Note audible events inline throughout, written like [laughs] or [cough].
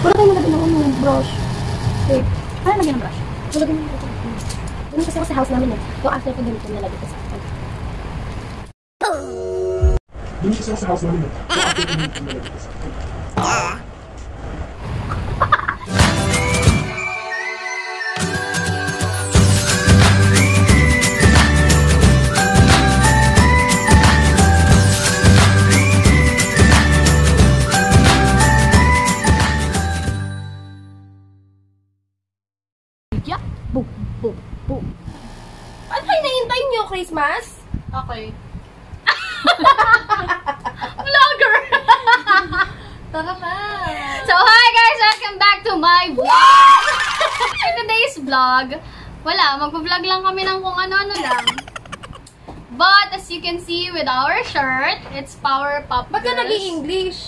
Wala kayo nalagyan ng ano, brush. Wait. Ano lagyan ng brush? Nalagyan ng brush. Ganun kasi ako sa house namin eh. Yung after ko ganito nalagyan ko sa akin. Doon kasi ako sa house namin eh. So, after ko nung nalagay ko sa akin. Vlogger! [laughs] Tara na. So, hi guys! Welcome back to my vlog! For today's vlog, wala, magpa-vlog lang kami ng kung ano-ano lang. But, as you can see with our shirt, it's Powerpuff Ba't ka Girls. nag-i-English?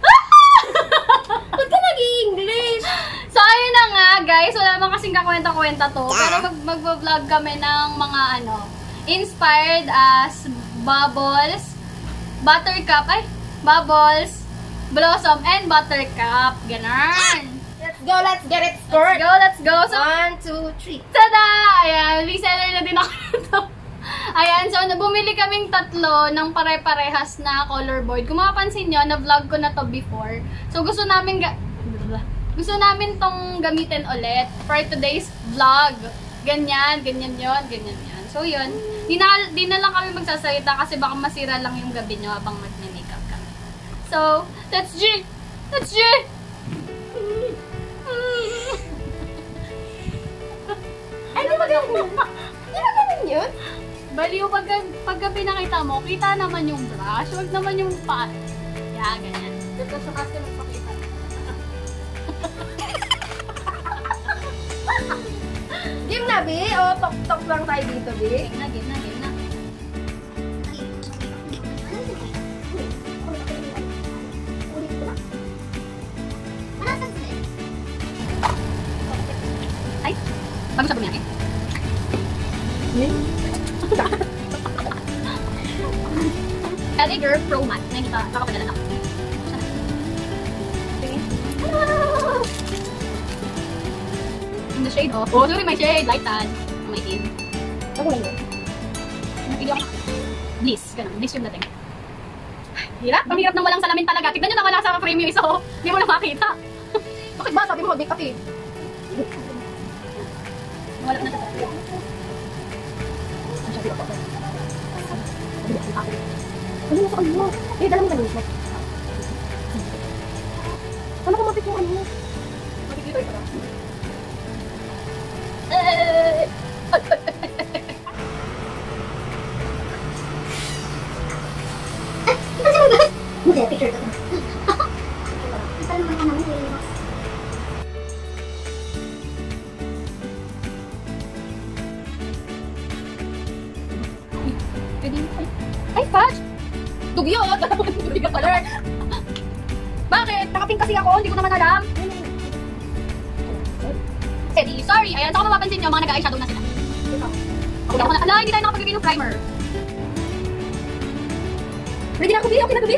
[laughs] Ba't ka nag-i-English? So, ayun na nga, guys. Wala naman kasing kakwenta-kwenta to. Pero mag magbablog kami ng mga ano, inspired as Bubbles, Buttercup, ay, Bubbles, Blossom, and Buttercup. Ganon. Let's go, let's get it Let's scored. go, let's go. So, One, two, three. tada! Ayan, reseller na din ako nito. Ayan, so bumili kaming tatlo ng pare-parehas na color board. Kung mapapansin nyo, na-vlog ko na to before. So gusto namin ga- gusto namin tong gamitin ulit for today's vlog. Ganyan, ganyan yon ganyan yan. So yun, di na, di na lang kami magsasalita kasi baka masira lang yung gabi nyo habang mag-makeup kami. So, let's G! Let's G! Di ba ganun? Di ba ganun yun? Baliw, pag, pagka pinakita mo, kita naman yung brush, wag naman yung pa. Yeah, ganyan. Dito sa kasi magpakita. [laughs] Game na, Bi? O, tok-tok lang tayo dito, Bi? Game na, game na, game na. Ay, bago sa bumiyake. LA Girl Pro Matte. Nakikita, kakapadala na the shade of... Oh, sorry, my shade. Light tan. My team. Ako lang yun. Napili ako. Bliss. Ganun. Bliss yung dating. Hirap. Ang hirap ng walang salamin talaga. Tignan nyo na wala sa frame yung isa. oh. Hindi mo na makita. Bakit ba? Sabi mo mag-make up eh. Wala na talaga. Ang sabi ako. Ano na sa ano? Eh, dala mo ganun. Ano ko mapit yung ano? Hindi ka pala. Bakit? Nakapink kasi ako. Hindi ko naman alam. Di, sorry. Ayan, saka mapapansin nyo, mga nag-eyeshadow na sila. Ako na ako na. Ala, hindi tayo nakapagigay ng primer. Ready na ako, Bi? Okay na, Bi?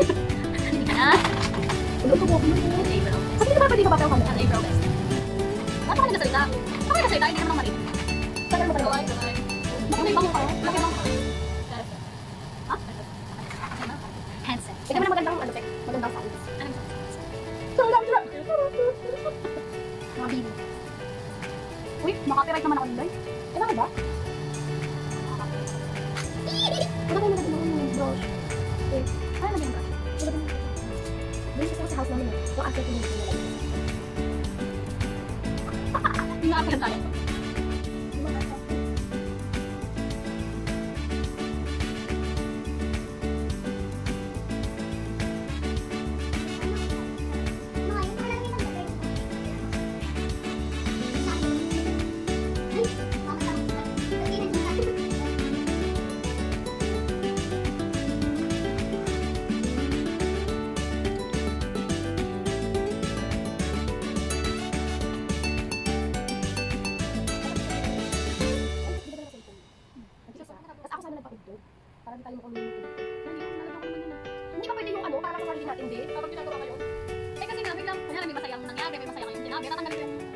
Hindi ka na. Ano ko po? Eyebrow. Kasi di ba pwede ka ba pero kami? Ang eyebrow best. Ano ka na nasalita? Ano ka nasalita? Hindi ka naman marinig. Gawin, talaga. gawin. Bakit ka? Bakit may bango ka? Ha? Handset. Ikaw mo na magandang ano, Tek. Magandang sound. Anong Sarap, sarap. Mga bibi. Uy, makapiright naman ako yun, Day. Eh, bakit ba? Ano kayo nalagyan ng brush? Eh, ano naging brush? Nalagyan ng- Doon ako sa house namin eh. Yung after ko nalagyan. Yung nakapira tayo. Parang kung natin din, kapag ginagawa ngayon, eh kasi nga, biglang, kunyari may masayang nangyari, may masayang kayong sinabi, tatanggalin ko yung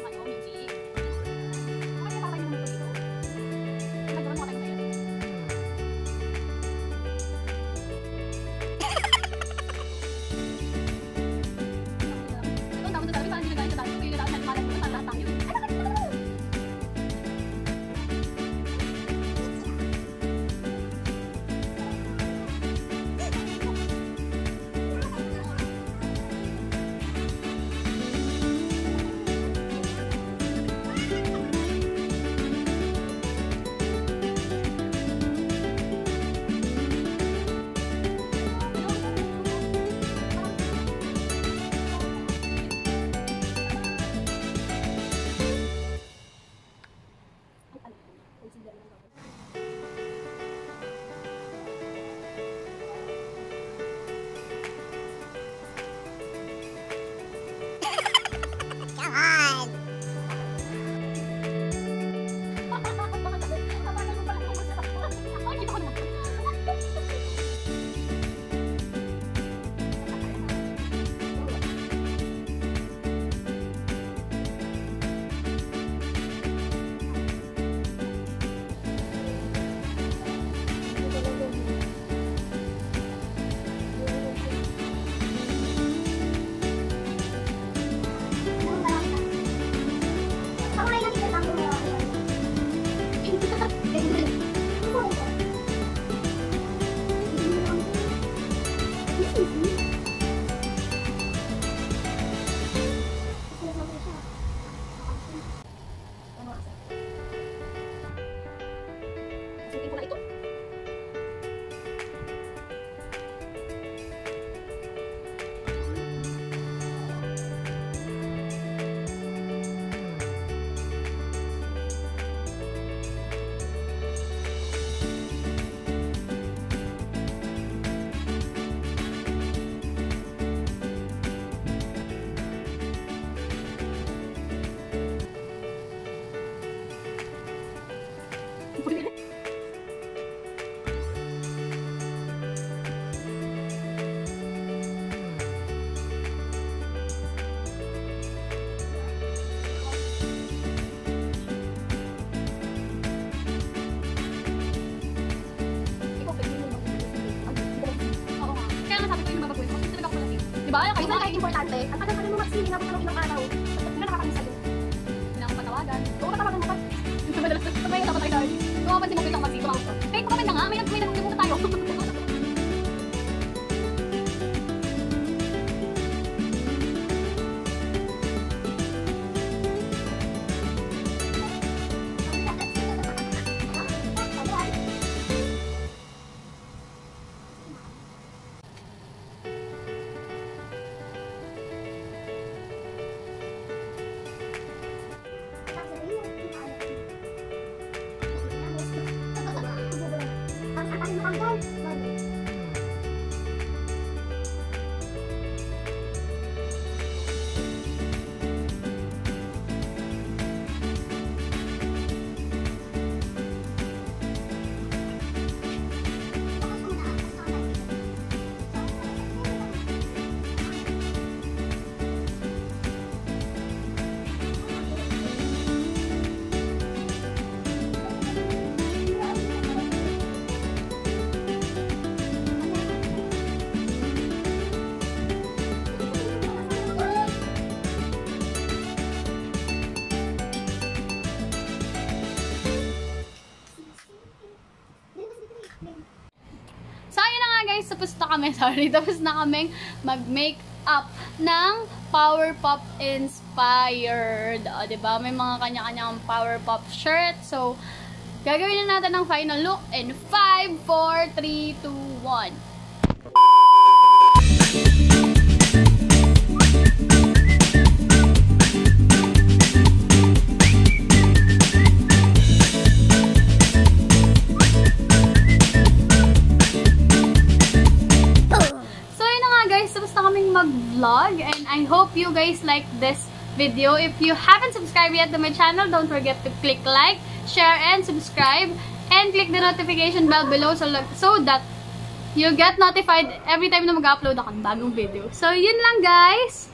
ako malaki. Di ba? Ayaw Ayun kayo na kahit importante. Ang tagal-tagal mo mag-sili na ng ilang araw. Na nakakamiss sa'yo. Kailangan patawagan. Oo, matawagan mo pa. Madalas may kasama tayo dahil. Kung mapansin mo ko isang mag-sito kami. [laughs] Sorry. Tapos na kaming mag-make up ng Powerpuff inspired. O, diba? May mga kanya-kanyang Powerpuff shirt. So, gagawin na natin ang final look in 5, 4, 3, 2, 1. like this video. If you haven't subscribed yet to my channel, don't forget to click like, share, and subscribe. And click the notification bell below so, so that you get notified every time na mag-upload ako ng bagong video. So, yun lang guys.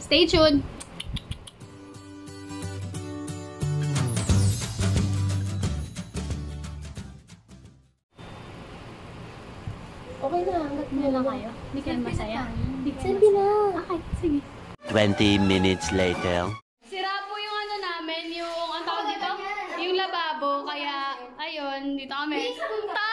Stay tuned. Okay na, hanggat na lang kayo. Hindi kayo masaya. Sandi na. Okay, sige. 20 minutes later. Sira po yung ano namin, yung, ang tawag dito? Yung lababo, kaya, ayun, dito kami. Ta!